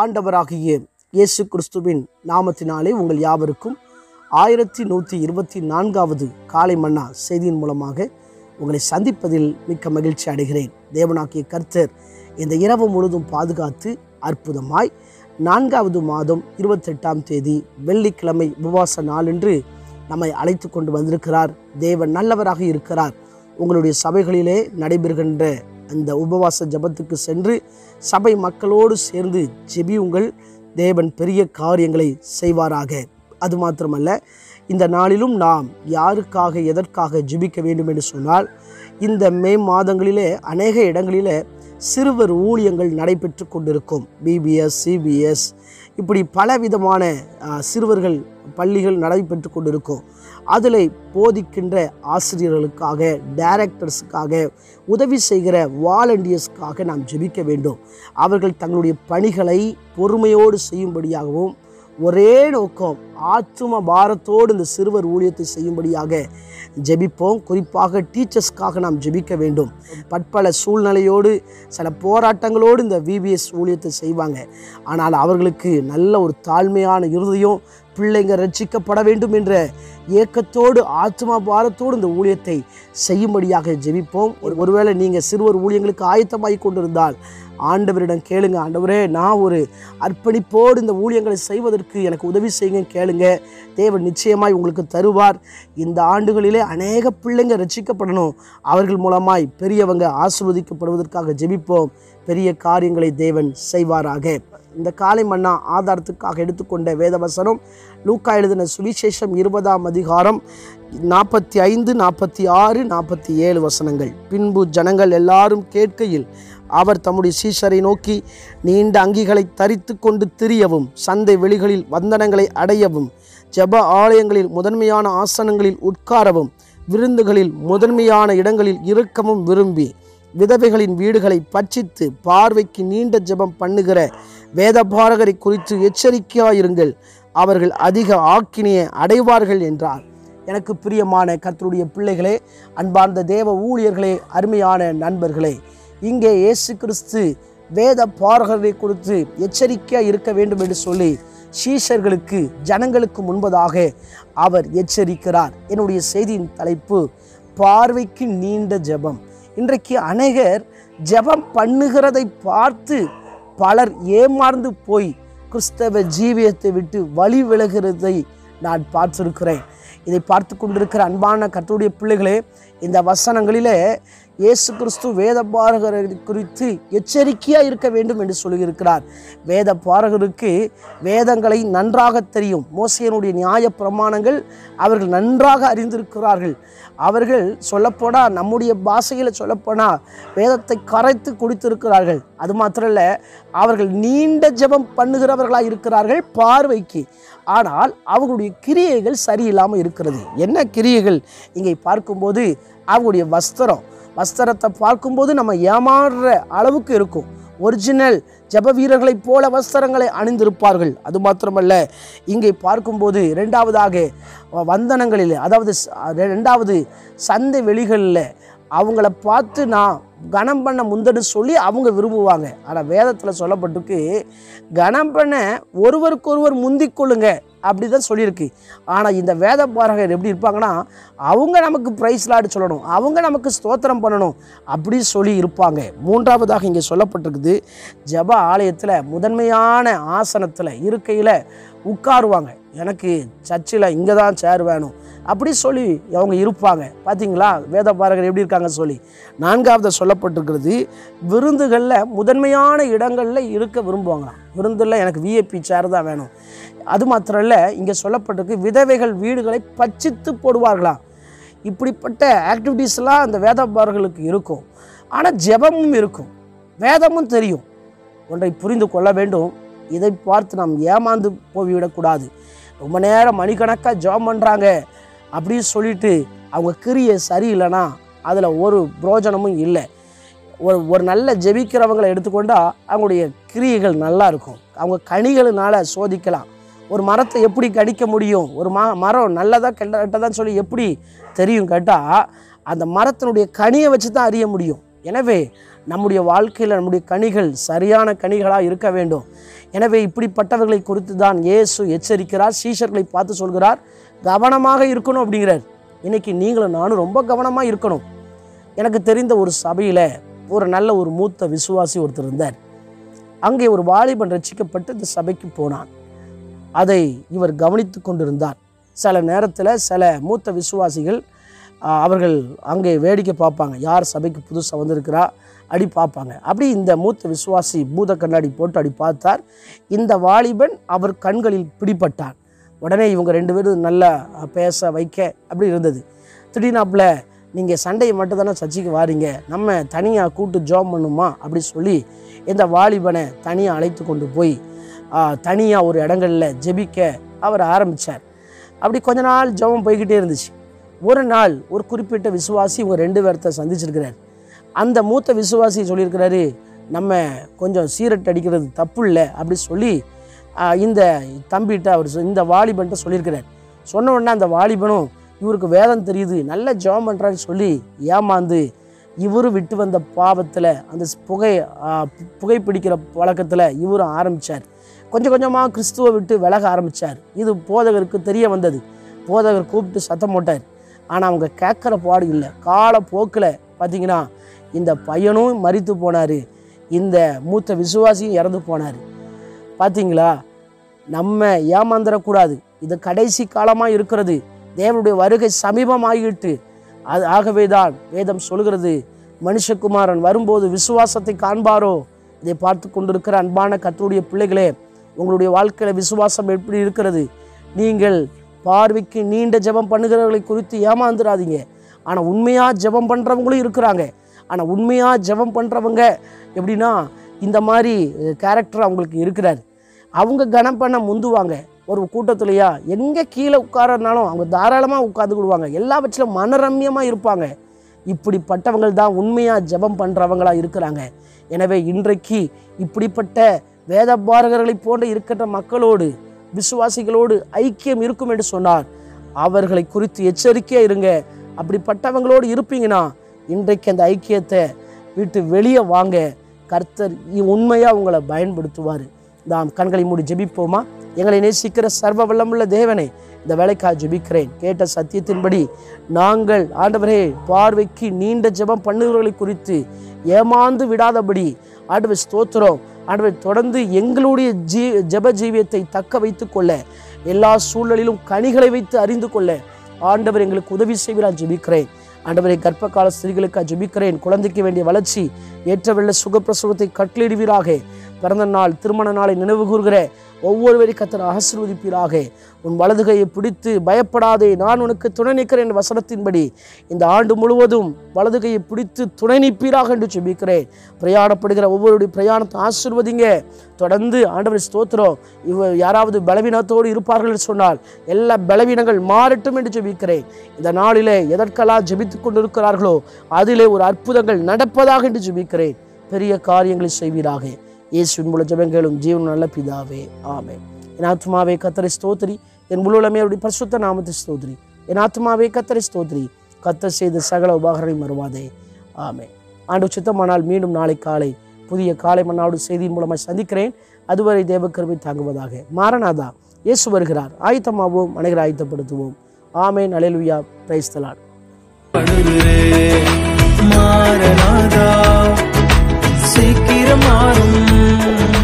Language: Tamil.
ஆண்டவராகிய இயேசு கிறிஸ்துவின் நாமத்தினாலே உங்கள் யாவருக்கும் ஆயிரத்தி நூற்றி இருபத்தி நான்காவது காலை மன்னா செய்தியின் மூலமாக உங்களை சந்திப்பதில் மிக்க மகிழ்ச்சி அடைகிறேன். தேவனாகிய கர்த்தர் இந்த இரவு முழுதும் பாதுகாத்து அற்புதமாய் நான்காவது மாதம் இருபத்தெட்டாம் தேதி வெள்ளிக்கிழமை உபவாச நாளென்று நம்மை அழைத்து கொண்டு வந்திருக்கிறார். தேவன் நல்லவராக இருக்கிறார். உங்களுடைய சபைகளிலே நடைபெறுகின்ற அந்த உபவாச ஜபத்துக்கு சென்று சபை மக்களோடு சேர்ந்து ஜெபியுங்கள். தேவன் பெரிய காரியங்களை செய்வாராக. அது மாத்திரமல்ல இந்த நாளிலும் நாம் யாருக்காக எதற்காக ஜெபிக்க வேண்டும் என்று சொன்னால் இந்த மே மாதங்களிலே அநேக இடங்களிலே சிறுவர் ஊழியங்கள் நடைபெற்று கொண்டிருக்கும். பிபிஎஸ் சிபிஎஸ் இப்படி பலவிதமான விதமான சிறுவர்கள் பள்ளிகள் நடைபெற்று கொண்டிருக்கும். அதில் போதிக்கின்ற ஆசிரியர்களுக்காக டைரக்டர்ஸுக்காக உதவி செய்கிற வாலண்டியர்ஸ்க்காக நாம் ஜெபிக்க வேண்டும். அவர்கள் தங்களுடைய பணிகளை பொறுமையோடு செய்யும்படியாகவும் ஒரே நோக்கம் ஆத்தும பாரத்தோடு இந்த சிறுவர் ஊழியத்தை செய்யும்படியாக ஜெபிப்போம். குறிப்பாக டீச்சர்ஸ்க்காக நாம் ஜெபிக்க வேண்டும். பற்பல சூழ்நிலையோடு சில போராட்டங்களோடு இந்த விபிஎஸ் ஊழியத்தை செய்வாங்க. ஆனால் அவர்களுக்கு நல்ல ஒரு தாழ்மையான இருதயம் பிள்ளைங்க ரட்சிக்கப்பட வேண்டும் என்ற ஏக்கத்தோடு ஆத்மா பாரத்தோடு இந்த ஊழியத்தை செய்யும்படியாக ஜெபிப்போம். ஒரு ஒருவேளை நீங்கள் சிறுவர் ஊழியங்களுக்கு ஆயத்தமாகி கொண்டிருந்தால் ஆண்டவரிடம் கேளுங்க. ஆண்டவரே நான் ஒரு அர்ப்பணிப்போடு இந்த ஊழியங்களை செய்வதற்கு எனக்கு உதவி செய்யுங்க கேளுங்க. தேவன் நிச்சயமாய் உங்களுக்கு தருவார். இந்த ஆண்டுகளிலே அநேக பிள்ளைங்க ரசிக்கப்படணும் அவர்கள் மூலமாய் பெரியவங்க ஆசிர்வதிக்கப்படுவதற்காக ஜெபிப்போம். பெரிய காரியங்களை தேவன் செய்வாராக. இந்த காலை மன்னா ஆதாரத்துக்காக எடுத்துக்கொண்ட வேதவசனம் லூக்கா எழுதின சுவிசேஷம் இருபதாம் அதிகாரம் நாற்பத்தி ஐந்து நாற்பத்தி ஆறு நாற்பத்தி ஏழு வசனங்கள். பின்பு ஜனங்கள் எல்லாரும் கேட்கையில் அவர் தம்முடைய சீஷரை நோக்கி நீண்ட அங்கிகளை தரித்து கொண்டு திரியவும் சந்தை வெளிகளில் வந்தனங்களை அடையவும் ஜெப ஆலயங்களில் முதன்மையான ஆசனங்களில் உட்காரவும் விருந்துகளில் முதன்மையான இடங்களில் இருக்கவும் விரும்பி விதவைகளின் வீடுகளை பட்சித்து பார்வைக்கு நீண்ட ஜெபம் பண்ணுகிற வேதபாரகரை குறித்து எச்சரிக்கையாயிருங்கள். அவர்கள் அதிக ஆக்கினியை அடைவார்கள் என்றார். எனக்கு பிரியமான கத்தருடைய பிள்ளைகளே அன்பார்ந்த தேவ ஊழியர்களே அருமையான நண்பர்களே இங்கே இயேசு கிறிஸ்து வேத பாரகரை கொடுத்து எச்சரிக்கையாக இருக்க வேண்டும் என்று சொல்லி சீஷர்களுக்கு ஜனங்களுக்கு முன்பதாக அவர் எச்சரிக்கிறார். என்னுடைய செய்தியின் தலைப்பு பார்வைக்கு நீண்ட ஜெபம். இன்றைக்கு அநேகர் ஜெபம் பண்ணுகிறதை பார்த்து பலர் ஏமாந்து போய் கிறிஸ்தவ ஜீவியத்தை விட்டு வழி விலகிறதை நான் பார்த்திருக்கிறேன். இதை பார்த்து கொண்டிருக்கிற அன்பான கர்த்தருடைய பிள்ளைகளே இந்த வசனங்களிலே இயேசு கிறிஸ்து வேத பாரகரை குறித்து எச்சரிக்கையாக இருக்க வேண்டும் என்று சொல்லியிருக்கிறார். வேத பாரகருக்கு வேதங்களை நன்றாக தெரியும். மோசையனுடைய நியாய பிரமாணங்கள் அவர்கள் நன்றாக அறிந்திருக்கிறார்கள். அவர்கள் சொல்லப்போனால் நம்முடைய பாஷையில் சொல்லப்போனால் வேதத்தை கரைத்து குடித்திருக்கிறார்கள். அது மாத்திரம் இல்லை அவர்கள் நீண்ட ஜெபம் பண்ணுகிறவர்களாக இருக்கிறார்கள் பார்வைக்கு. ஆனால் அவர்களுடைய கிரியைகள் சரியில்லாமல் இருக்கிறது. என்ன கிரியைகள்? இங்கே பார்க்கும்போது அவங்களுடைய வஸ்திரம். வஸ்திரத்தை பார்க்கும்போது நம்ம ஏமாறுற அளவுக்கு இருக்கும். ஒரிஜினல் ஜப வீரர்களைப் போல வஸ்திரங்களை அணிந்திருப்பார்கள். அது மாத்திரமல்ல இங்கே பார்க்கும்போது ரெண்டாவதாக வந்தனங்களில் அதாவது ரெண்டாவது சந்தை வெளிகளில் அவங்கள பார்த்து நான் கனம் பண்ண முந்தன்னு சொல்லி அவங்க விரும்புவாங்க. ஆனால் வேதத்தில் சொல்லப்பட்டுக்கு கனம் பண்ண ஒருவருக்கொருவர் முந்திக்கொள்ளுங்க அப்படி தான் சொல்லியிருக்கு. ஆனால் இந்த வேத பாரகர் எப்படி இருப்பாங்கன்னா அவங்க நமக்கு ப்ரைஸ் லாடு சொல்லணும். அவங்க நமக்கு ஸ்தோத்திரம் பண்ணணும். அப்படி சொல்லி இருப்பாங்க. மூன்றாவதாக இங்கே சொல்லப்பட்டிருக்குது ஜப ஆலயத்தில் முதன்மையான ஆசனத்தில் இருக்கையில் உட்காருவாங்க. எனக்கு சர்ச்சில் இங்கே தான் சேர் வேணும். அப்படி சொல்லி அவங்க இருப்பாங்க. பார்த்தீங்களா வேத பாரகர் எப்படி இருக்காங்க சொல்லி. நான்காவது சொல்லப்பட்டிருக்கிறது விருந்துகளில் முதன்மையான இடங்களில் இருக்க விரும்புவாங்களாம். விருந்தில் எனக்கு விஐபி சேர் தான் வேணும். அது மாத்திரம் இல்லை இங்கே சொல்லப்பட்டிருக்கு விதவைகள் வீடுகளை பச்சித்து போடுவார்களாம். இப்படிப்பட்ட ஆக்டிவிட்டீஸ்லாம் அந்த வேதபாரர்களுக்கு இருக்கும். ஆனால் ஜெபமும் இருக்கும். வேதமும் தெரியும். ஒன்றை புரிந்து கொள்ள வேண்டும். இதை பார்த்து நாம் ஏமாந்து போய்விடக்கூடாது. ரொம்ப நேரம் மணிக்கணக்காக ஜெபம் பண்ணுறாங்க அப்படின்னு சொல்லிட்டு அவங்க கிரியை சரியில்லைன்னா அதில் ஒரு புரோஜனமும் இல்லை. ஒரு ஒரு நல்ல ஜெபிக்கிறவங்களை எடுத்துக்கொண்டால் அவங்களுடைய கிரியைகள் நல்லா இருக்கும். அவங்க கனிகளினால சோதிக்கலாம். ஒரு மரத்தை எப்படி கடிக்க முடியும்? ஒரு ம மரம் நல்லதாக கெட்ட கெட்டதான்னு சொல்லி எப்படி தெரியும் கேட்டால் அந்த மரத்தினுடைய கனியை வச்சு தான் அறிய முடியும். எனவே நம்முடைய வாழ்க்கையில் நம்முடைய கனிகள் சரியான கனிகளாக இருக்க வேண்டும். எனவே இப்படிப்பட்டவர்களை குறித்து தான் இயேசு எச்சரிக்கிறார் சீஷர்களை பார்த்து சொல்கிறார் கவனமாக இருக்கணும் அப்படிங்கிறார். இன்னைக்கு நீங்களும் நானும் ரொம்ப கவனமாக இருக்கணும். எனக்கு தெரிந்த ஒரு சபையில் ஒரு நல்ல ஒரு மூத்த விசுவாசி ஒருத்தர் இருந்தார். அங்கே ஒரு வாலிபன் ரசிக்கப்பட்டு இந்த சபைக்கு போனான். அதை இவர் கவனித்து கொண்டிருந்தார். சில நேரத்தில் சில மூத்த விசுவாசிகள் அவர்கள் அங்கே வேடிக்கை பார்ப்பாங்க. யார் சபைக்கு புதுசாக வந்திருக்கிறா? அடி பார்ப்பாங்க. அப்படி இந்த மூத்த விசுவாசி பூத கண்ணாடி போட்டு அடி பார்த்தார். இந்த வாலிபன் அவர் கண்களில் பிடிபட்டான். உடனே இவங்க ரெண்டு பேரும் நல்லா பேச வைக்க அப்படி இருந்தது. திடீர்னாப்புல நீங்கள் சண்டையை மட்டும் தானே சர்ச்சைக்கு வாரீங்க. நம்ம தனியாக கூட்டு ஜாம் பண்ணுமா? அப்படி சொல்லி இந்த வாலிபனை தனியாக அழைத்து கொண்டு போய் தனியாக ஒரு இடங்களில் ஜெபிக்க அவர் ஆரம்பித்தார் அப்படி கொஞ்ச நாள் ஜெபம் போய்கிட்டே இருந்துச்சு. ஒரு நாள் ஒரு குறிப்பிட்ட விசுவாசி இவங்க ரெண்டு பேர்த்த சந்திச்சிருக்கிறார். அந்த மூத்த விசுவாசி சொல்லியிருக்கிறாரு நம்ம கொஞ்சம் சீரட் அடிக்கிறது தப்பு இல்லை அப்படி சொல்லி இந்த தம்பிகிட்ட அவர் சொ- இந்த வாலிபன்ட்ட சொல்லியிருக்கிறார். சொன்ன உடனே அந்த வாலிபனும் இவருக்கு வேதம் தெரியுது நல்ல ஜெபம் பண்ணுறான்னு சொல்லி ஏமாந்து இவர் விட்டு வந்த பாவத்தில் அந்த புகை புகைப்பிடிக்கிற பழக்கத்தில் இவரும் ஆரம்பித்தார் கொஞ்சம் கொஞ்சமாக கிறிஸ்துவை விட்டு விலக ஆரம்பித்தார் இது போதகருக்கு தெரிய வந்தது. போதகர் கூப்பிட்டு சத்தம் போட்டார். ஆனால் அவங்க கேட்குற பாடு இல்லை. காலப்போக்கில் பார்த்தீங்கன்னா இந்த பையனும் மறித்து போனார். இந்த மூத்த விசுவாசியும் இறந்து போனார். பார்த்தீங்களா நம்ம ஏமாந்துடக்கூடாது இது கடைசி காலமாக இருக்கிறது. தேவனுடைய வருகை சமீபமாகிட்டு அது ஆகவே தான் வேதம் சொல்கிறது மனுஷகுமாரன் வரும்போது விசுவாசத்தை காண்பாரோ? இதை பார்த்து கொண்டிருக்கிற அன்பான கத்தோடைய பிள்ளைகளே உங்களுடைய வாழ்க்கையில் விசுவாசம் எப்படி இருக்கிறது? நீங்கள் பார்வைக்கு நீண்ட ஜெபம் பண்ணுகிறவர்களை குறித்து ஏமாந்துடாதீங்க. ஆனால் உண்மையாக ஜெபம் பண்ணுறவங்களும் இருக்கிறாங்க. ஆனால் உண்மையாக ஜெபம் பண்ணுறவங்க எப்படின்னா இந்த மாதிரி கேரக்டர் அவங்களுக்கு இருக்கிறார். அவங்க கனம் பண்ண முந்துவாங்க. ஒரு கூட்டத்துலையா எங்கே கீழே உட்காரனாலும் அவங்க தாராளமாக உட்காந்துக்கிடுவாங்க எல்லாவற்றிலும் மனரம்யமாக இருப்பாங்க. இப்படிப்பட்டவங்கள் தான் உண்மையாக ஜெபம் பண்ணுறவங்களா இருக்கிறாங்க. எனவே இன்றைக்கு இப்படிப்பட்ட வேத பாரகர்களைப் போன்ற இருக்கின்ற மக்களோடு விசுவாசிகளோடு ஐக்கியம் இருக்கும் என்று சொன்னார். அவர்களை குறித்து எச்சரிக்கையாக இருங்க. அப்படிப்பட்டவங்களோடு இருப்பீங்கன்னா இன்றைக்கு அந்த ஐக்கியத்தை விட்டு வெளியே வாங்க. கர்த்தர் உண்மையாக உங்களை பயன்படுத்துவார். நாம் கண்களை மூடி ஜெபிப்போமா? எங்களை நேசிக்கிற சர்வ வல்லமுள்ள தேவனை இந்த வேலைக்காக ஜெபிக்கிறேன். கேட்ட சத்தியத்தின்படி நாங்கள் ஆண்டவரே பார்வைக்கு நீண்ட ஜெபம் பண்ணுகிறவர்களை குறித்து ஏமாந்து விடாதபடி ஆண்டவர் ஸ்தோத்திரம். ஆண்டவர் தொடர்ந்து எங்களுடைய ஜீ ஜப ஜீவியத்தை தக்க வைத்து கொள்ள எல்லா சூழலிலும் கனிகளை வைத்து அறிந்து கொள்ள ஆண்டவர் எங்களுக்கு உதவி செய்கிறார் ஜெபிக்கிறேன். ஆண்டவரை கர்ப்ப கால ஸ்திரீகளுக்காக ஜெபிக்கிறேன். குழந்தைக்கு வேண்டிய வளர்ச்சி ஏற்றவெள்ள சுகப்பிரசவத்தை கட்டளிடுவீராக பிறந்த நாள் திருமண நாளை நினைவு கூறுகிற ஒவ்வொருவரை கத்தர் ஆசிர்வதிப்பீராக. உன் வலதுகையை பிடித்து பயப்படாதே நான் உனக்கு துணை நிற்கிறேன் என்ற வசனத்தின்படி இந்த ஆண்டு முழுவதும் வலதுகையை பிடித்து துணை நிற்பீராக என்று சொல்லிக்கிறேன் பிரயாணப்படுகிற ஒவ்வொருடைய பிரயாணத்தை ஆசீர்வதிங்க. தொடர்ந்து ஆண்டவர் ஸ்தோத்திரம். இவ யாராவது பலவீனத்தோடு இருப்பார்கள் என்று சொன்னால் எல்லா பலவீனங்கள் மாறட்டும் என்று ஜெபிக்கிறேன். இந்த நாளிலே எதற்கெல்லாம் ஜெபித்துக் கொண்டிருக்கிறார்களோ அதிலே ஒரு அற்புதங்கள் நடப்பதாக என்று ஜெபிக்கிறேன். பெரிய காரியங்களை செய்வீராக. இயேசுவின் மூல ஜபங்களும் ஜீவன் நல்ல பிதாவே ஆமே என் ஆத்மாவே கத்தரை ஸ்தோத்திரி. என் முழுவலமே அவருடைய பரிசுத்த நாமத்தை ஸ்தோத்திரி. என் ஆத்மாவே கத்தரை ஸ்தோத்திரி. கத்த செய்த சகல உபகாரங்களை மறுவாதே ஆமே ஆண்டு சித்தமானால் மீண்டும் நாளை காலை புதிய காலை மன்னாடு செய்தியின் மூலமாக சந்திக்கிறேன். அதுவரை தேவக்கருமை தாங்குவதாக மாரநாதா இயேசு வருகிறார். ஆயத்தமாவோம் அனைவரை ஆயத்தப்படுத்துவோம். ஆமேன் அலையலுயா பிரைஸ்தலான் படுகிறேன் மாறும்